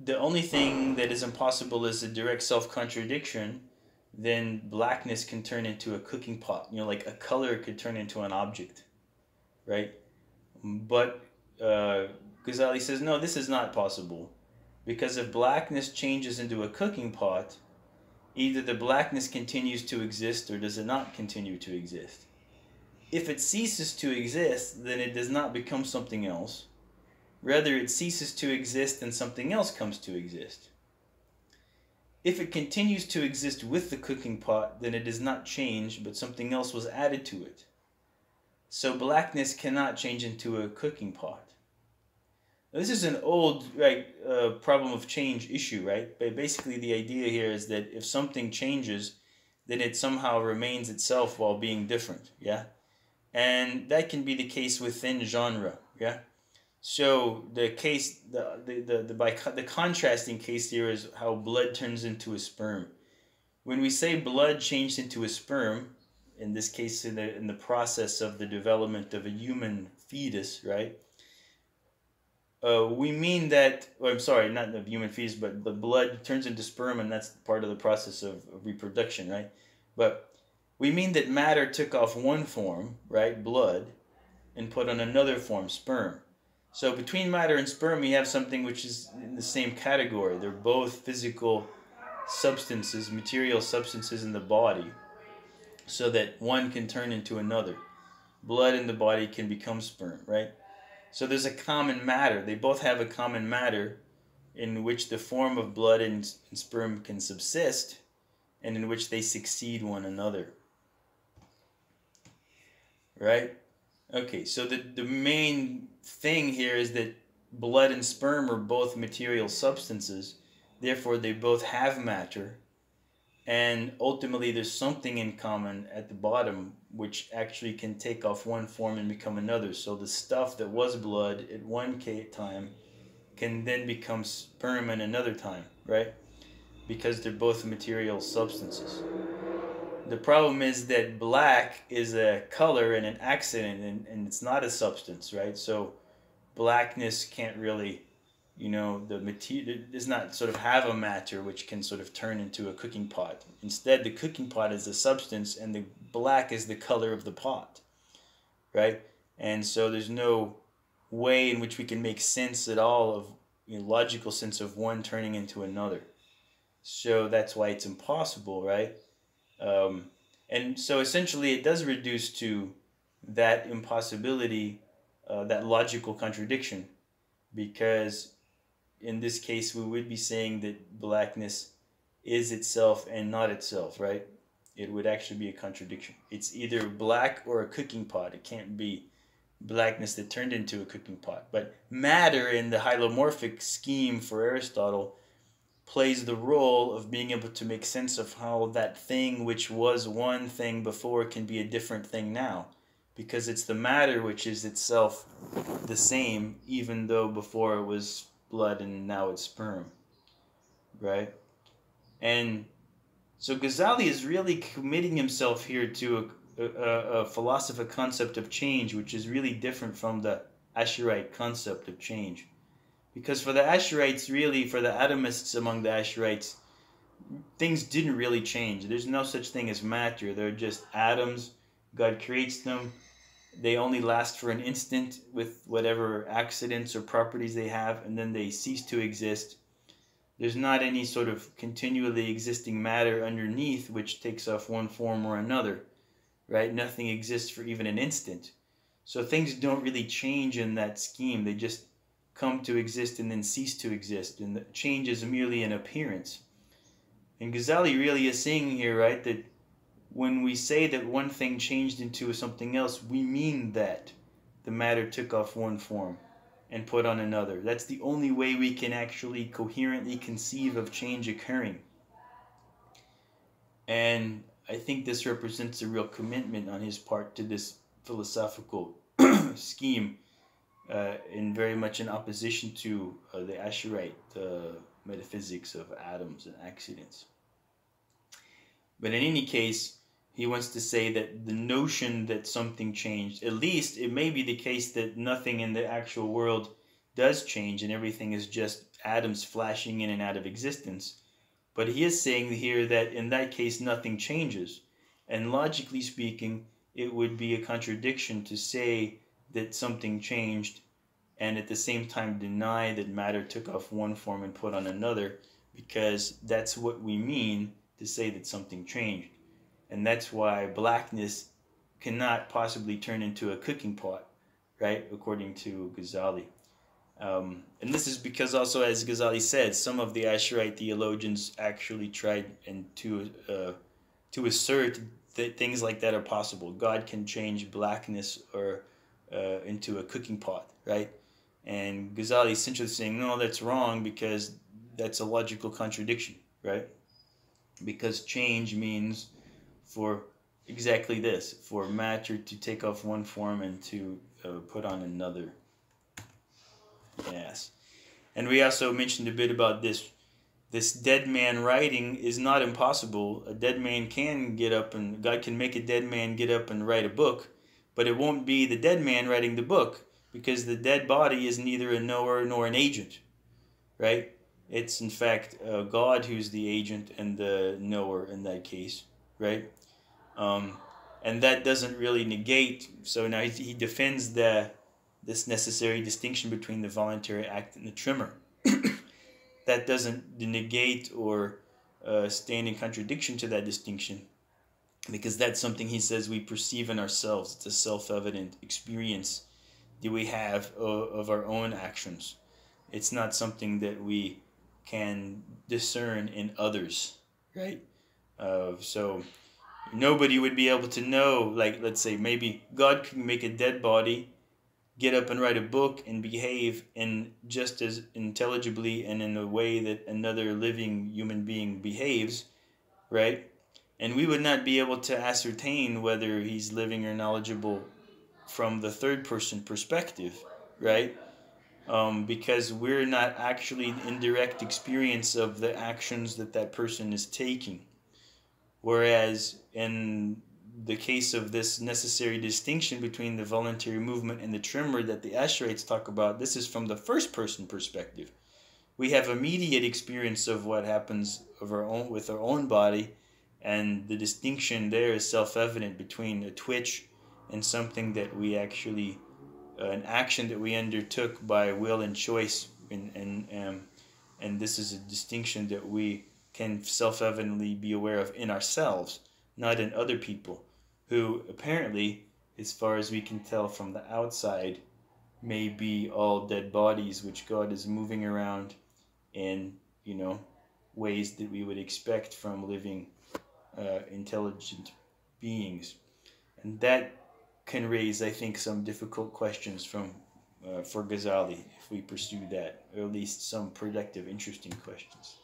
the only thing that is impossible is a direct self contradiction, then blackness can turn into a cooking pot. You know, like a color could turn into an object, right? But uh, Ghazali says, no, this is not possible. Because if blackness changes into a cooking pot, Either the blackness continues to exist or does it not continue to exist. If it ceases to exist, then it does not become something else. Rather, it ceases to exist and something else comes to exist. If it continues to exist with the cooking pot, then it does not change, but something else was added to it. So blackness cannot change into a cooking pot. Now, this is an old right uh, problem of change issue, right? But basically, the idea here is that if something changes, then it somehow remains itself while being different, yeah. And that can be the case within genre, yeah. So the case, the the the the, by, the contrasting case here is how blood turns into a sperm. When we say blood changed into a sperm, in this case, in the in the process of the development of a human fetus, right? Uh, we mean that, or I'm sorry, not the human fetus, but the blood turns into sperm, and that's part of the process of reproduction, right? But we mean that matter took off one form, right, blood, and put on another form, sperm. So between matter and sperm, we have something which is in the same category. They're both physical substances, material substances in the body, so that one can turn into another. Blood in the body can become sperm, right? So there's a common matter. They both have a common matter in which the form of blood and, sperm can subsist and in which they succeed one another. Right? Okay, so the, the main thing here is that blood and sperm are both material substances, therefore, they both have matter, and ultimately, there's something in common at the bottom which actually can take off one form and become another. So, the stuff that was blood at one time can then become sperm at another time, right? Because they're both material substances. The problem is that black is a color and an accident, and, and it's not a substance, right? So blackness can't really, you know, the material does not sort of have a matter which can sort of turn into a cooking pot. Instead, the cooking pot is the substance, and the black is the color of the pot, right? And so there's no way in which we can make sense at all of you know, logical sense of one turning into another. So that's why it's impossible, right? Um, and so essentially, it does reduce to that impossibility, uh, that logical contradiction, because in this case, we would be saying that blackness is itself and not itself, right? It would actually be a contradiction. It's either black or a cooking pot. It can't be blackness that turned into a cooking pot. But matter in the hylomorphic scheme for Aristotle plays the role of being able to make sense of how that thing which was one thing before can be a different thing now. Because it's the matter which is itself the same even though before it was blood and now it's sperm. Right? And so Ghazali is really committing himself here to a, a, a concept of change which is really different from the Asherite concept of change because for the Asherites, really, for the atomists among the Asherites, things didn't really change. There's no such thing as matter. They're just atoms. God creates them. They only last for an instant with whatever accidents or properties they have, and then they cease to exist. There's not any sort of continually existing matter underneath which takes off one form or another, right? Nothing exists for even an instant. So things don't really change in that scheme. They just come to exist and then cease to exist, and the change is merely an appearance. And Ghazali really is saying here, right, that when we say that one thing changed into something else, we mean that the matter took off one form and put on another. That's the only way we can actually coherently conceive of change occurring. And I think this represents a real commitment on his part to this philosophical (clears throat) scheme uh, in very much in opposition to uh, the Asherite uh, metaphysics of atoms and accidents. But in any case, he wants to say that the notion that something changed, at least it may be the case that nothing in the actual world does change and everything is just atoms flashing in and out of existence. But he is saying here that in that case, nothing changes. And logically speaking, it would be a contradiction to say that something changed and at the same time deny that matter took off one form and put on another because that's what we mean to say that something changed. And that's why blackness cannot possibly turn into a cooking pot, right? According to Ghazali. Um, and this is because also, as Ghazali said, some of the Asherite theologians actually tried and to uh, to assert that things like that are possible. God can change blackness or uh, into a cooking pot, right? And Ghazali essentially saying, no, that's wrong because that's a logical contradiction, right? Because change means for exactly this, for matter to take off one form and to uh, put on another. Yes. And we also mentioned a bit about this this dead man writing is not impossible. A dead man can get up and God can make a dead man get up and write a book, but it won't be the dead man writing the book because the dead body is neither a knower nor an agent, right? It's in fact uh, God who's the agent and the knower in that case, right? Um, and that doesn't really negate. So now he, he defends the this necessary distinction between the voluntary act and the tremor. (coughs) that doesn't negate or uh, stand in contradiction to that distinction because that's something he says we perceive in ourselves. It's a self evident experience that we have of, of our own actions. It's not something that we can discern in others, right? Uh, so nobody would be able to know, like, let's say, maybe God can make a dead body get up and write a book and behave in just as intelligibly and in a way that another living human being behaves, right? And we would not be able to ascertain whether he's living or knowledgeable from the third person perspective, right? Um, because we're not actually in direct experience of the actions that that person is taking. Whereas in the case of this necessary distinction between the voluntary movement and the tremor that the Ash'arites talk about, this is from the first person perspective. We have immediate experience of what happens of our own with our own body, and the distinction there is self-evident between a twitch and something that we actually, uh, an action that we undertook by will and choice, and and um, and this is a distinction that we can self-evidently be aware of in ourselves not in other people, who apparently, as far as we can tell from the outside, may be all dead bodies which God is moving around in, you know, ways that we would expect from living uh, intelligent beings. And that can raise, I think, some difficult questions from uh, for Ghazali if we pursue that, or at least some productive, interesting questions.